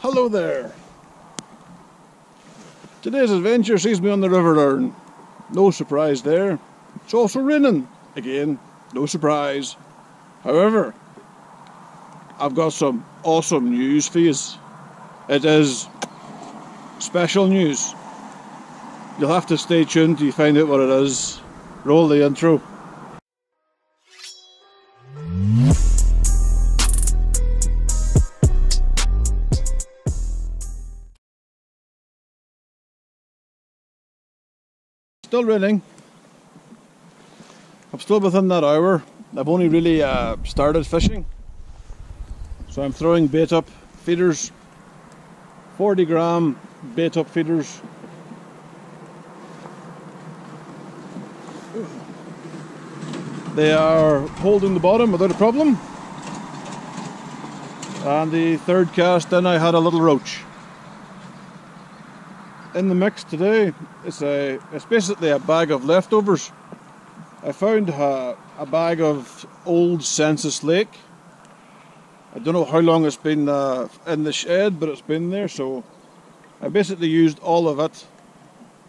Hello there. Today's adventure sees me on the River Erne. No surprise there. It's also raining. Again, no surprise. However, I've got some awesome news for you. It is special news. You'll have to stay tuned to find out what it is. Roll the intro. Still raining. I'm still within that hour. I've only really uh, started fishing. So I'm throwing bait up feeders, 40 gram bait up feeders. They are holding the bottom without a problem. And the third cast, then I had a little roach in the mix today is a it's basically a bag of leftovers. I found a, a bag of old Sensas lake. I don't know how long it's been uh, in the shed, but it's been there. So I basically used all of it.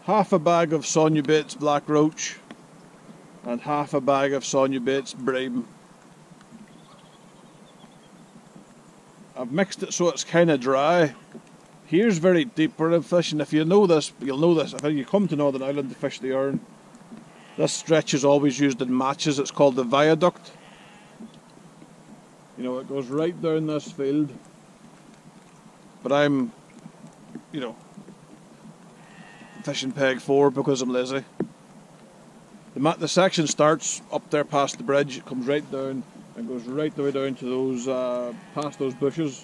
Half a bag of Sonubaits Black Roach and half a bag of Sonubaits Bream. I've mixed it so it's kind of dry Here's very deep where I'm fishing. If you know this, you'll know this. If you come to Northern Ireland to fish the Erne, this stretch is always used in matches. It's called the viaduct. You know, it goes right down this field. But I'm, you know, fishing peg four because I'm lazy. The, the section starts up there past the bridge, it comes right down and goes right the way down to those, uh, past those bushes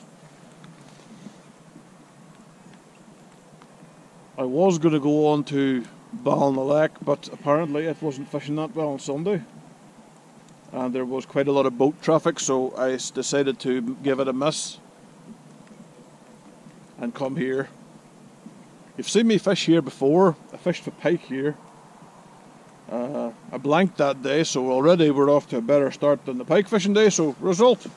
I was going to go on to Ballinaleck, but apparently it wasn't fishing that well on Sunday. And there was quite a lot of boat traffic, so I decided to give it a miss and come here. You've seen me fish here before. I fished for pike here. Uh, I blanked that day, so already we're off to a better start than the pike fishing day. So, result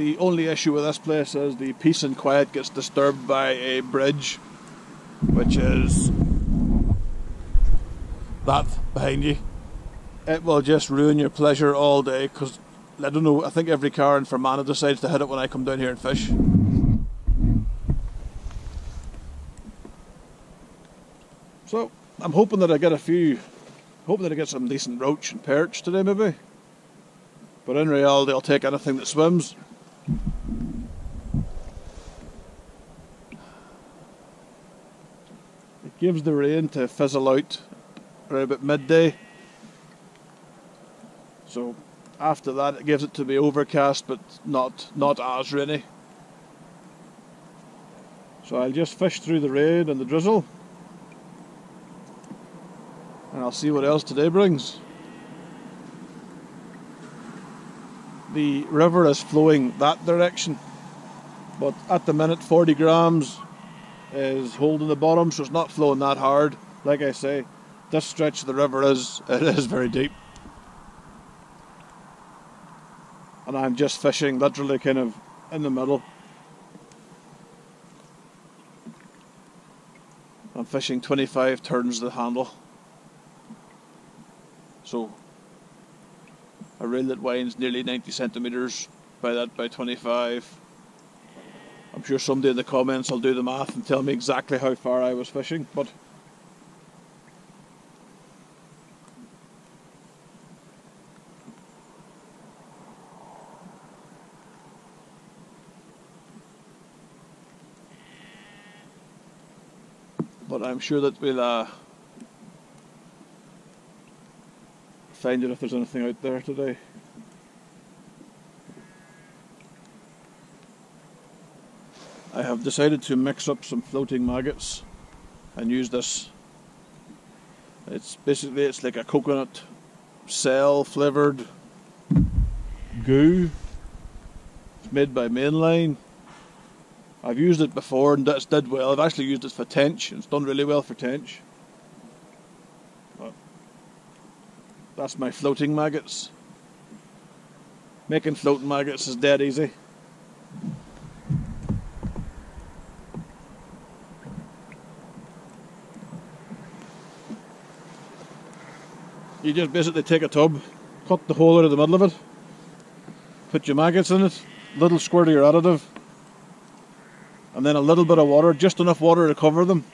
The only issue with this place is the peace and quiet gets disturbed by a bridge, which is that behind you. It will just ruin your pleasure all day because I don't know. I think every car in Fermanagh decides to hit it when I come down here and fish. So I'm hoping that I get a few, hoping that I get some decent roach and perch today, maybe. But in reality, I'll take anything that swims. Gives the rain to fizzle out around about midday. So after that it gives it to be overcast but not not as rainy. So I'll just fish through the rain and the drizzle and I'll see what else today brings. the river is flowing that direction. But at the minute, 40 grams is holding the bottom, so it's not flowing that hard. Like I say, this stretch of the river is it is very deep, and I'm just fishing literally kind of in the middle. I'm fishing 25 turns of the handle. So a reel that winds nearly 90 centimetres by that by 25. I'm sure somebody in the comments will do the math and tell me exactly how far I was fishing, but but I'm sure that we'll uh, find out if there's anything out there today. Have decided to mix up some floating maggots and use this. It's basically it's like a coconut cell flavored goo. It's made by Mainline. I've used it before and that's did well. I've actually used it for tench. And it's done really well for tench. That's my floating maggots. Making floating maggots is dead easy. You just basically take a tub, cut the hole out of the middle of it, put your maggots in it, little squirt of your additive, and then a little bit of water, just enough water to cover them,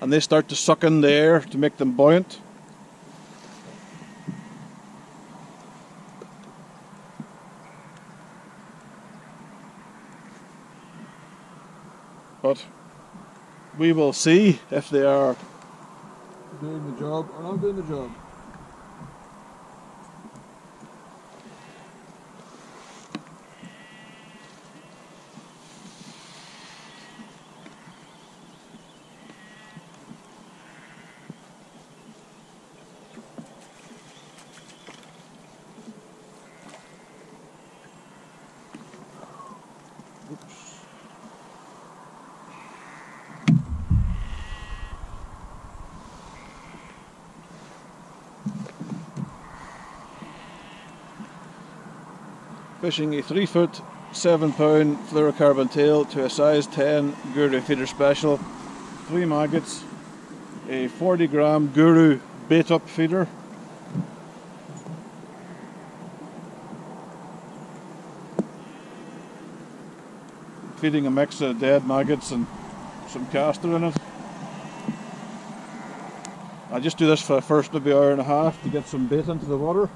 and they start to suck in the air to make them buoyant. But we will see if they are doing the job or not doing the job. Fishing a 3 foot 7 pound fluorocarbon tail to a size 10 Guru feeder special, 3 maggots, a 40 gram Guru bait up feeder. Feeding a mix of dead maggots and some castor in it. I just do this for the first maybe hour and a half to get some bait into the water.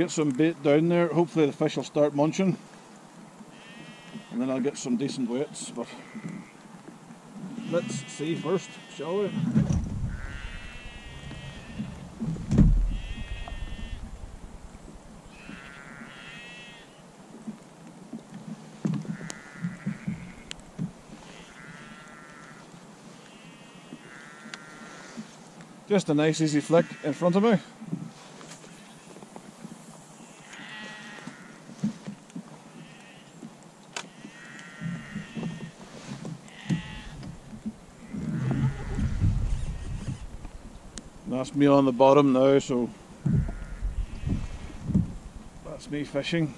Get some bait down there, hopefully the fish will start munching. And then I'll get some decent weights, but let's see first, shall we? Just a nice easy flick in front of me. That's me on the bottom now, so that's me fishing.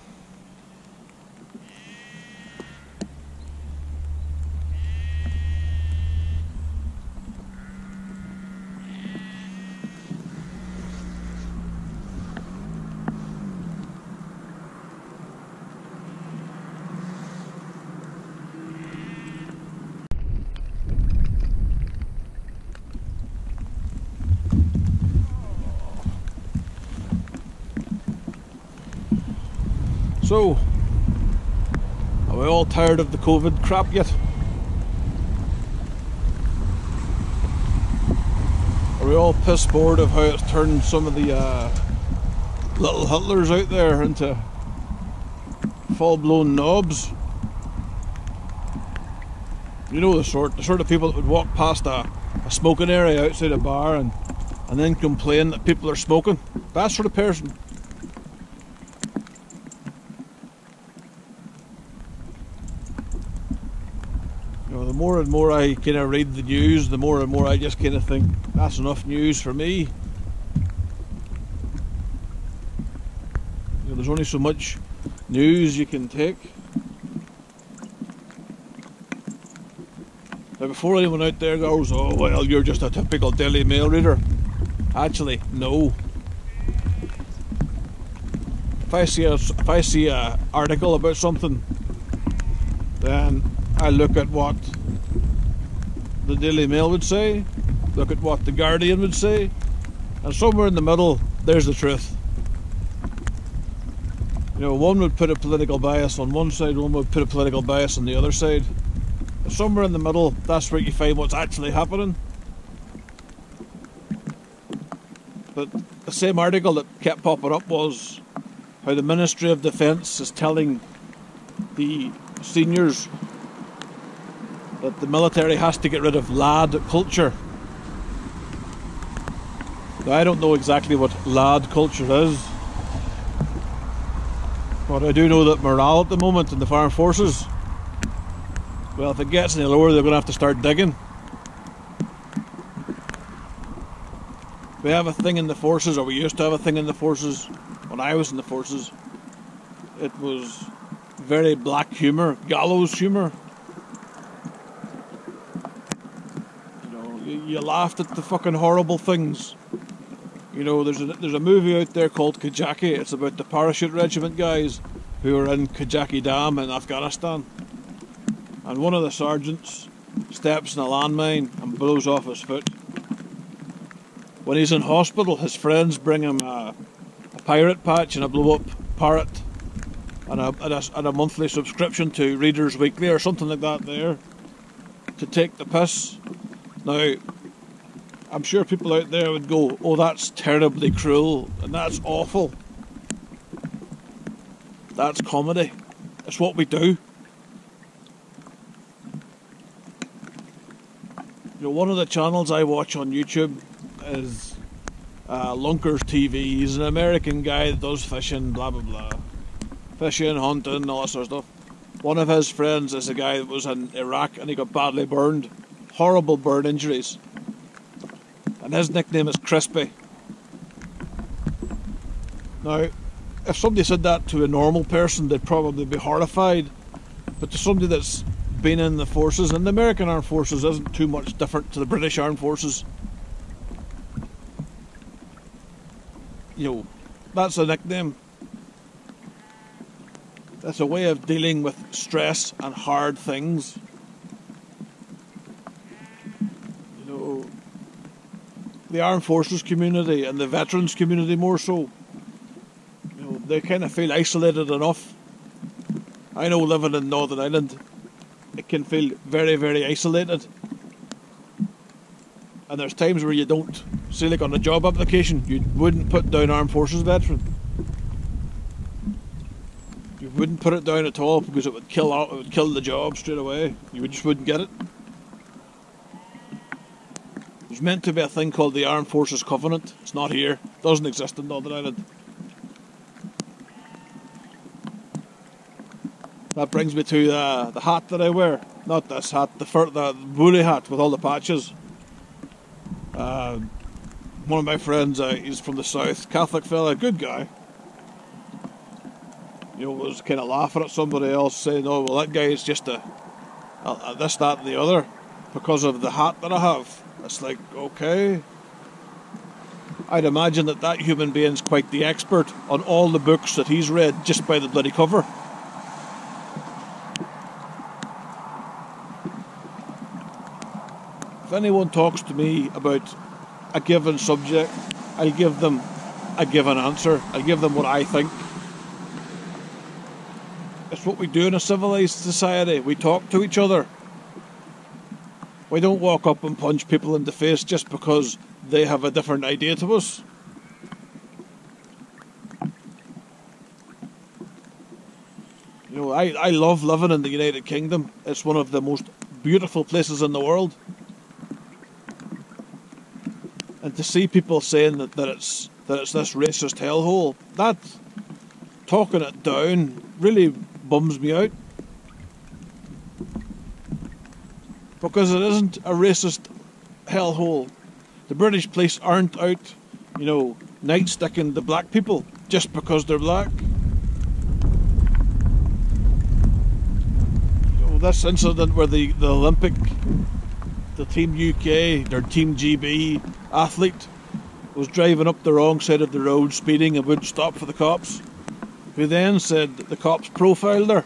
So, are we all tired of the COVID crap yet? Are we all piss bored of how it's turned some of the uh, little Hitlers out there into full blown knobs? You know the sort, the sort of people that would walk past a, a smoking area outside a bar and, and then complain that people are smoking. That sort of person. You know, the more and more I kind of read the news, the more and more I just kind of think that's enough news for me. You know, there's only so much news you can take. Now, before anyone out there goes, "Oh well, you're just a typical Daily Mail reader," actually, no. If I see a if I see a article about something, then I look at what the Daily Mail would say, look at what the Guardian would say, and somewhere in the middle, there's the truth. You know, one would put a political bias on one side, one would put a political bias on the other side. Somewhere in the middle, that's where you find what's actually happening. But the same article that kept popping up was how the Ministry of Defence is telling the seniors that the military has to get rid of lad culture. Now, I don't know exactly what lad culture is, but I do know that morale at the moment in the Foreign Forces Well, if it gets any lower, they're going to have to start digging. We have a thing in the forces, or we used to have a thing in the forces when I was in the forces. It was very black humour, gallows humour. You you, laughed at the fucking horrible things. You know, there's a there's a movie out there called Kajaki. It's about the parachute regiment guys who are in Kajaki Dam in Afghanistan. And one of the sergeants steps in a landmine and blows off his foot. When he's in hospital, his friends bring him a, a pirate patch and a blow up parrot and a, and a, and a monthly subscription to Readers Weekly or something like that there to take the piss. Now, I'm sure people out there would go, oh, that's terribly cruel and that's awful. That's comedy. It's what we do. You know, one of the channels I watch on YouTube is uh, Lunkers TV. He's an American guy that does fishing, blah blah blah. Fishing, hunting, all that sort of stuff. One of his friends is a guy that was in Iraq and he got badly burned. Horrible burn injuries and his nickname is Crispy. Now, if somebody said that to a normal person, they'd probably be horrified. But to somebody that's been in the forces, and the American Armed Forces isn't too much different to the British Armed Forces, you know, that's a nickname. That's a way of dealing with stress and hard things. The armed forces community and the veterans community more so. You know, they kind of feel isolated enough. I know living in Northern Ireland, it can feel very, very isolated. And there's times where you don't, say like on a job application, you wouldn't put down armed forces veteran. You wouldn't put it down at all because it would kill it would kill the job straight away. You just wouldn't get it. There's meant to be a thing called the Armed Forces Covenant. It's not here. It doesn't exist in Northern Ireland. That brings me to uh, the hat that I wear. Not this hat, the fur, the woolly hat with all the patches. Uh, one of my friends, uh, he's from the south, Catholic fella, good guy. You was kind of laughing at somebody else saying, "Oh, well, that guy is just a, a, a this, that, and the other," because of the hat that I have. It's like, okay. I'd imagine that that human being's quite the expert on all the books that he's read just by the bloody cover. If anyone talks to me about a given subject, I'll give them a given answer. I'll give them what I think. It's what we do in a civilized society. We talk to each other. We don't walk up and punch people in the face just because they have a different idea to us. You know, I, I love living in the United Kingdom. It's one of the most beautiful places in the world. And to see people saying that, that it's that it's this racist hellhole, that talking it down really bums me out. Because it isn't a racist hellhole. The British police aren't out, you know, nightsticking the black people just because they're black. This incident where the, the Olympic, the Team UK, their Team GB athlete was driving up the wrong side of the road, speeding and wouldn't stop for the cops, who then said that the cops profiled her.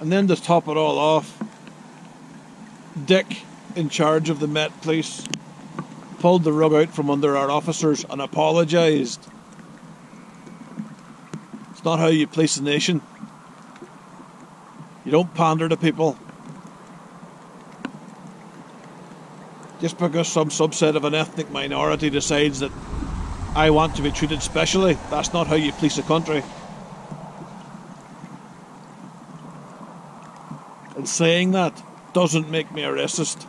And then to top it all off, Dick, in charge of the Met Police, pulled the rug out from under our officers and apologised. It's not how you police a nation. You don't pander to people. Just because some subset of an ethnic minority decides that I want to be treated specially, that's not how you police a country. And saying that, doesn't make me a racist.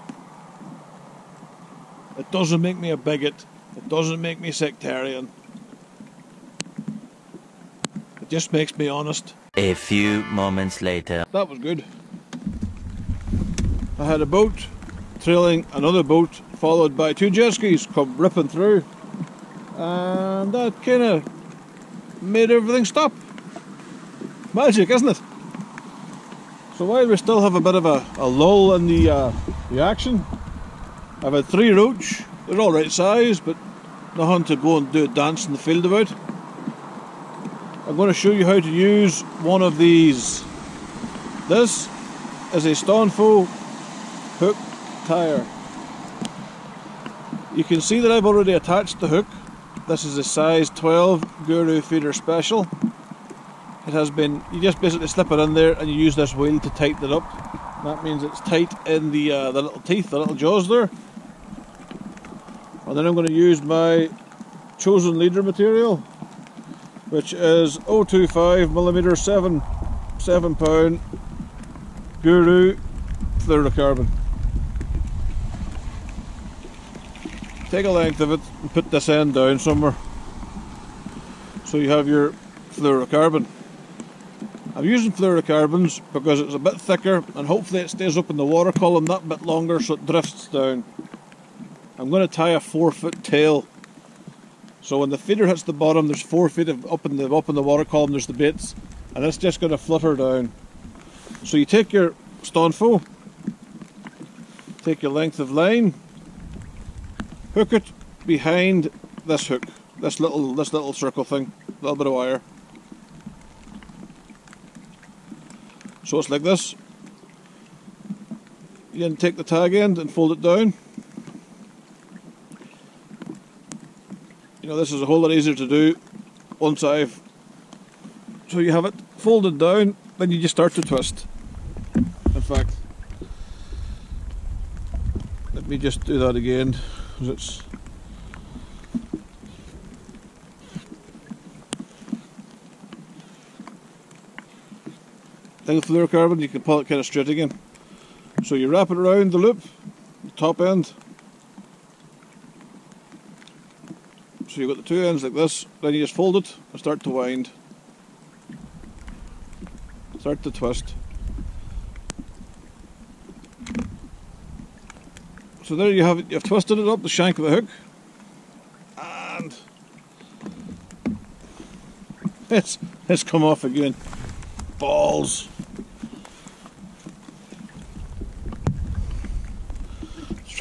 It doesn't make me a bigot. It doesn't make me sectarian. It just makes me honest. A few moments later. That was good. I had a boat trailing another boat, followed by two jet skis come ripping through, and that kind of made everything stop. Magic, isn't it? So while we still have a bit of a, a lull in the uh, the action, I've had three roach. They're all right size, but nothing to go and do a dance in the field about. I'm going to show you how to use one of these. This is a Stonfo hook tire. You can see that I've already attached the hook. This is a size 12 Guru Feeder Special. It has been, you just basically slip it in there and you use this wheel to tighten it up. That means it's tight in the, uh, the little teeth, the little jaws there. And then I'm going to use my chosen leader material, which is 025 millimeter 7, 7 pound Guru fluorocarbon. Take a length of it and put this end down somewhere. So you have your fluorocarbon. I'm using fluorocarbons because it's a bit thicker and hopefully it stays up in the water column that bit longer so it drifts down. I'm going to tie a four foot tail. So when the feeder hits the bottom, there's four feet of, up in the up in the water column. There's the baits, and it's just going to flutter down. So you take your Stonfo, take your length of line, hook it behind this hook, this little this little circle thing, little bit of wire. So it's like this. You then take the tag end and fold it down. You know this is a whole lot easier to do once I've so you have it folded down, then you just start to twist. In fact, let me just do that again it's thing with fluorocarbon you can pull it kind of straight again. So you wrap it around the loop the top end. So you've got the two ends like this then you just fold it and start to wind. Start to twist. So there you have it, you've twisted it up the shank of the hook and it's, it's come off again. Balls.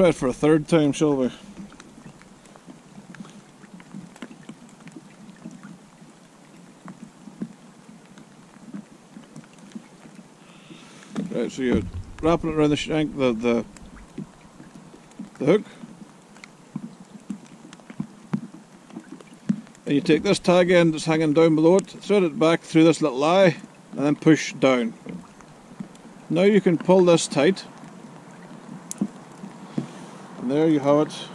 Try it for a third time, shall we? Right, so you're wrapping it around the shank, the, the the hook. And you take this tag end that's hanging down below it, thread it back through this little eye, and then push down. Now you can pull this tight. And there you have it.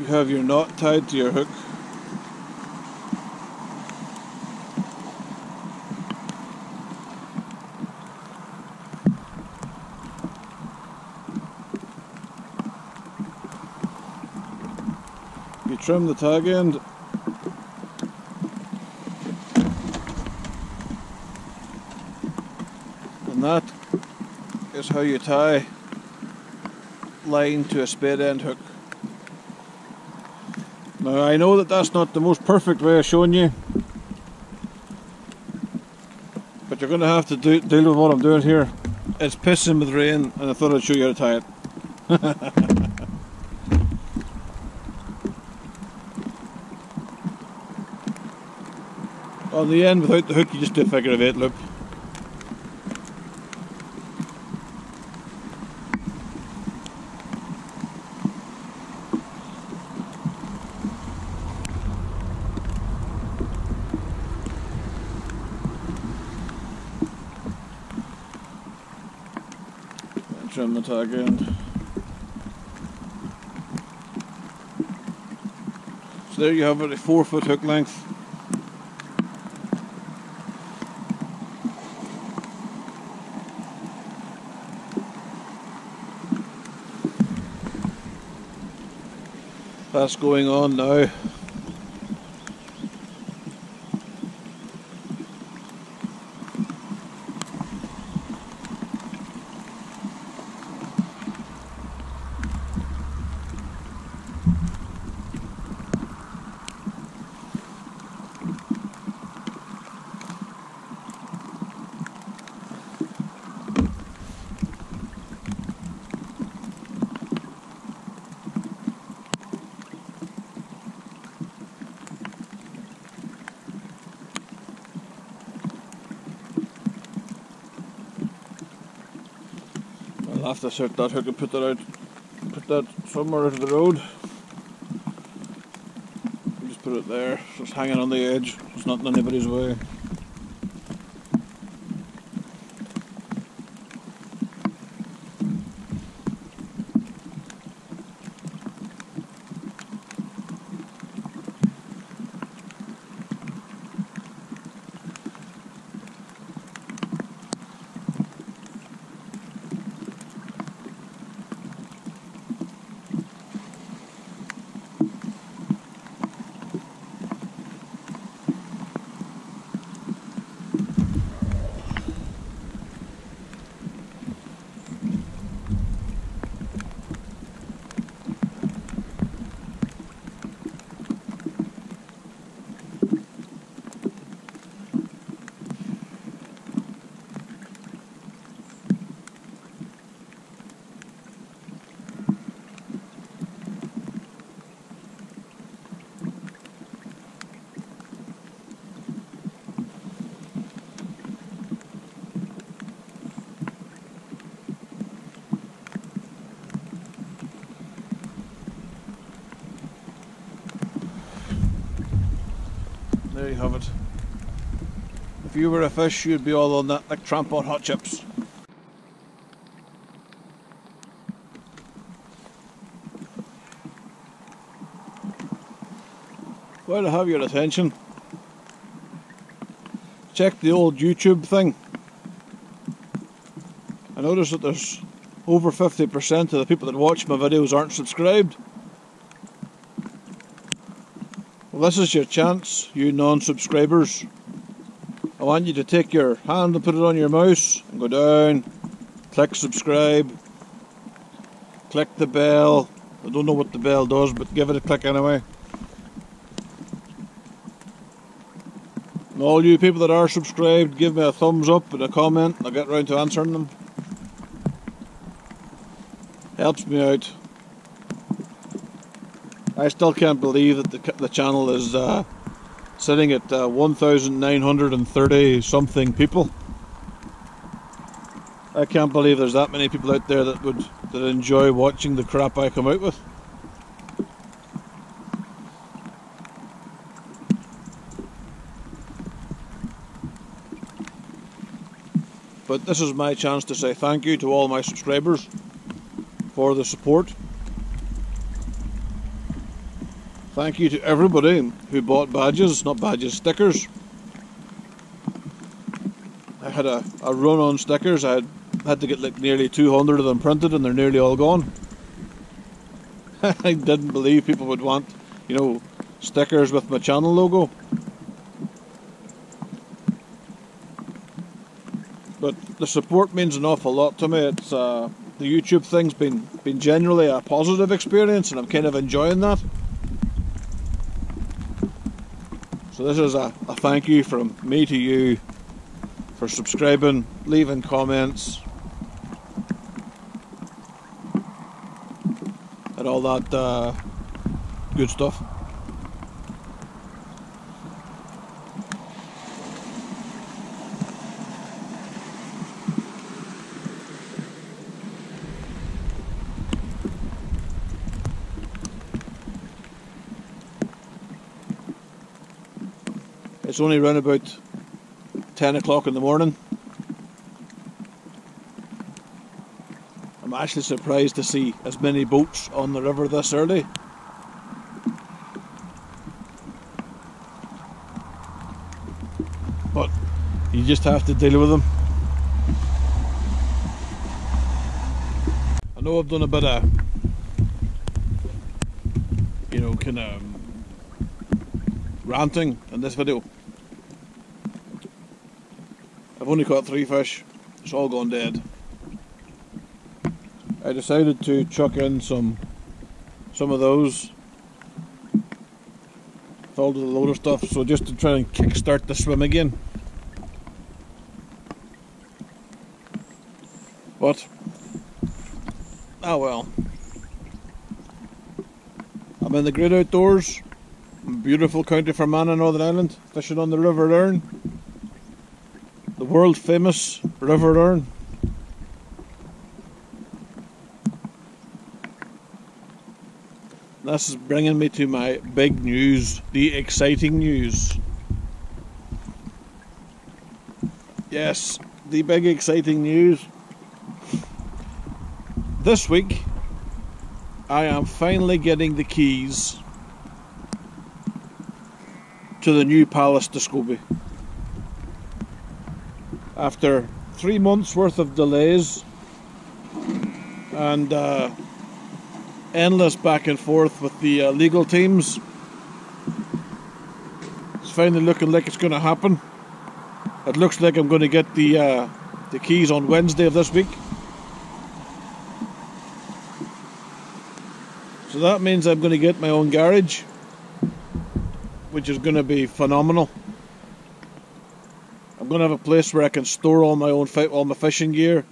You have your knot tied to your hook. You trim the tag end and that how you tie line to a spade end hook. Now I know that that's not the most perfect way of showing you but you're going to have to do, deal with what I'm doing here. It's pissing with rain and I thought I'd show you how to tie it. On the end, without the hook, you just do a figure of eight loop. Trim the tag end. So there you have it, a four foot hook length. that's going on now. I'll have to set that hook and put that out, put that somewhere out of the road. Just put it there, just hanging on the edge, it's not in anybody's way. You have it. If you were a fish, you'd be all on that like tramp on hot chips. While I have your attention, check the old YouTube thing. I noticed that there's over 50% of the people that watch my videos aren't subscribed. Well, this is your chance, you non subscribers. I want you to take your hand and put it on your mouse and go down, click subscribe, click the bell. I don't know what the bell does, but give it a click anyway. And all you people that are subscribed, give me a thumbs up and a comment, and I'll get round to answering them. Helps me out. I still can't believe that the, the channel is uh, sitting at uh, 1,930 something people. I can't believe there's that many people out there that would that enjoy watching the crap I come out with. But this is my chance to say thank you to all my subscribers for the support. Thank you to everybody who bought badges, not badges, stickers. I had a, a run on stickers. I had, had to get like nearly 200 of them printed and they're nearly all gone. I didn't believe people would want, you know, stickers with my channel logo. But the support means an awful lot to me. It's uh, the YouTube thing's been been generally a positive experience, and I'm kind of enjoying that. So this is a, a thank you from me to you for subscribing, leaving comments, and all that uh, good stuff. It's only around about 10 o'clock in the morning. I'm actually surprised to see as many boats on the river this early. But you just have to deal with them. I know I've done a bit of, you know, kind of ranting in this video. Only caught three fish, it's all gone dead. I decided to chuck in some some of those filled with a load of stuff so just to try and kickstart the swim again. But ah well. I'm in the great outdoors. Beautiful county Fermanagh Northern Ireland, fishing on the River Erne world famous River Erne. This is bringing me to my big news, the exciting news. Yes, the big exciting news. This week, I am finally getting the keys to the new Palace de Scobie. After three months worth of delays and uh, endless back and forth with the uh, legal teams. It's finally looking like it's going to happen. It looks like I'm going to get the uh, the keys on Wednesday of this week. So that means I'm going to get my own garage, which is going to be phenomenal. I'm going to have a place where I can store all my own all my fishing gear.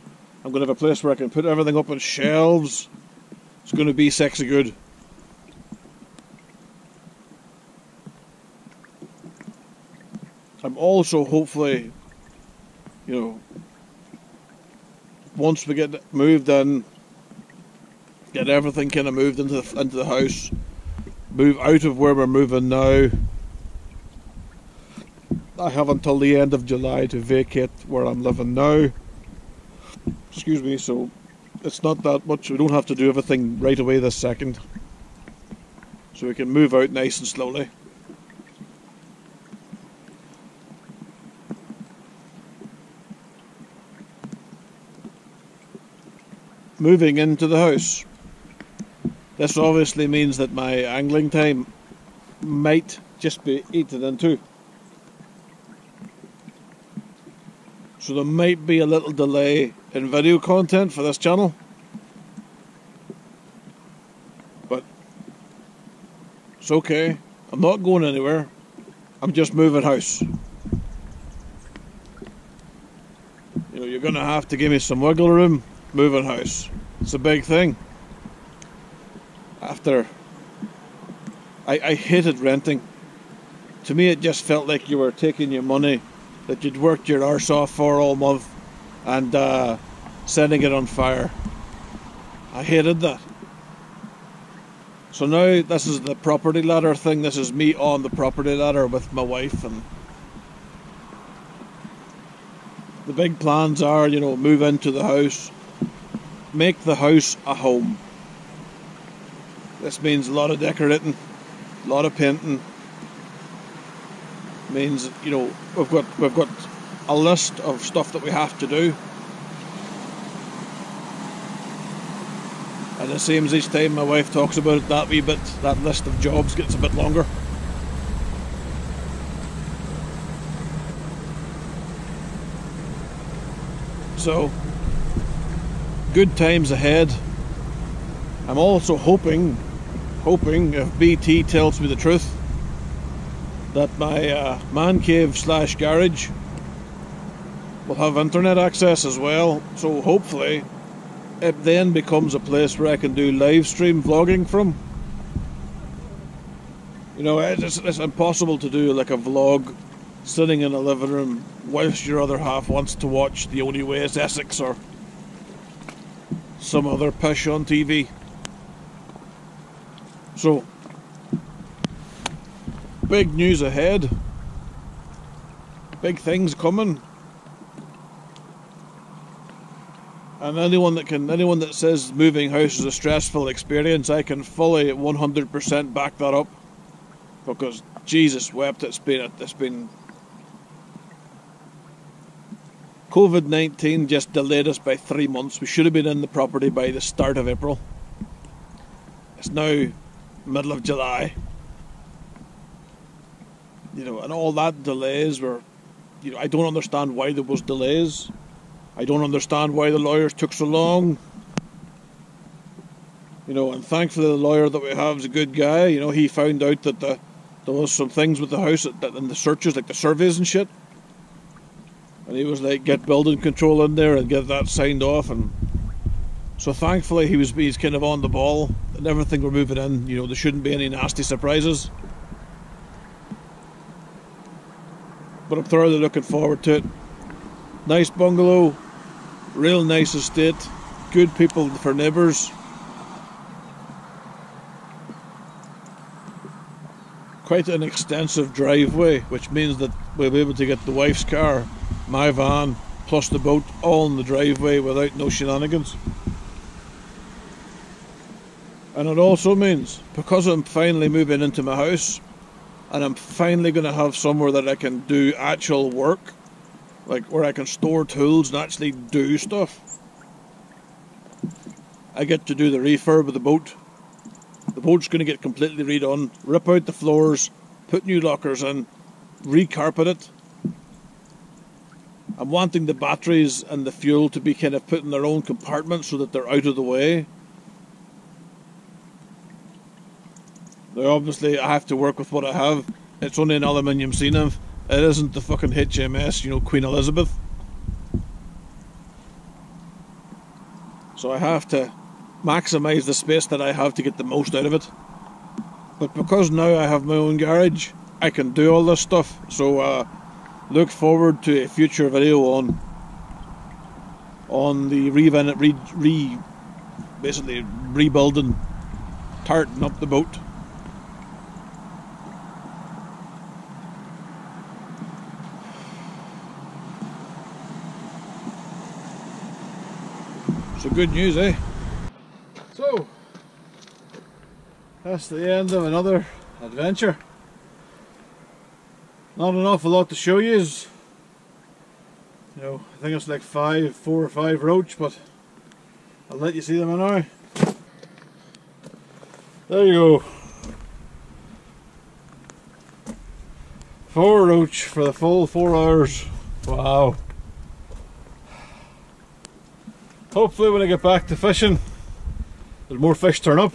I'm going to have a place where I can put everything up on shelves. It's going to be sexy good. I'm also hopefully, you know, once we get moved in, get everything kind of moved into the into the house, move out of where we're moving now. I have until the end of July to vacate where I'm living now. Excuse me, so it's not that much. We don't have to do everything right away this second. So we can move out nice and slowly. Moving into the house. This obviously means that my angling time might just be eaten into. So there might be a little delay in video content for this channel. But it's okay. I'm not going anywhere. I'm just moving house. You know, you're going to have to give me some wiggle room moving house. It's a big thing. After I, I hated renting. To me, it just felt like you were taking your money that you'd worked your arse off for all month and uh, setting it on fire. I hated that. So now this is the property ladder thing. This is me on the property ladder with my wife and the big plans are, you know, move into the house, make the house a home. This means a lot of decorating, a lot of painting. Means you know we've got we've got a list of stuff that we have to do. And it seems each time my wife talks about it, that wee bit, that list of jobs gets a bit longer. So, good times ahead. I'm also hoping, hoping if BT tells me the truth, that my uh, man cave slash garage will have internet access as well. So hopefully, it then becomes a place where I can do live stream vlogging from. You know, it's, it's impossible to do like a vlog sitting in a living room whilst your other half wants to watch The Only Way is Essex or some other push on TV. So, big news ahead. Big things coming. And anyone that can, anyone that says moving house is a stressful experience, I can fully 100% back that up. Because Jesus wept, it's been, it's been. COVID 19 just delayed us by three months. We should have been in the property by the start of April. It's now middle of July you know, and all that delays were, you know, I don't understand why there was delays. I don't understand why the lawyers took so long. You know, and thankfully the lawyer that we have is a good guy. You know, he found out that the, there was some things with the house that, that in the searches, like the surveys and shit. And he was like, get building control in there and get that signed off. And so thankfully he was he's kind of on the ball and everything we're moving in. You know, there shouldn't be any nasty surprises. But I'm thoroughly looking forward to it. Nice bungalow, real nice estate, good people for neighbours. quite an extensive driveway, which means that we'll be able to get the wife's car, my van, plus the boat all in the driveway without no shenanigans. And it also means because I'm finally moving into my house and I'm finally going to have somewhere that I can do actual work, like where I can store tools and actually do stuff. I get to do the refurb of the boat. The boat's going to get completely redone, rip out the floors, put new lockers in, recarpet it. I'm wanting the batteries and the fuel to be kind of put in their own compartments so that they're out of the way. Now, obviously, I have to work with what I have. It's only an aluminium Seanav. It isn't the fucking HMS, you know, Queen Elizabeth. So I have to maximise the space that I have to get the most out of it. But because now I have my own garage, I can do all this stuff. So uh, look forward to a future video on on the re, re, re basically rebuilding, tarting up the boat. So good news, eh? So, that's the end of another adventure. Not an awful lot to show you. Is, you know, I think it's like five, four or five roach, but I'll let you see them now. There you go. Four roach for the full four hours. Wow. Hopefully when I get back to fishing, there's more fish turn up.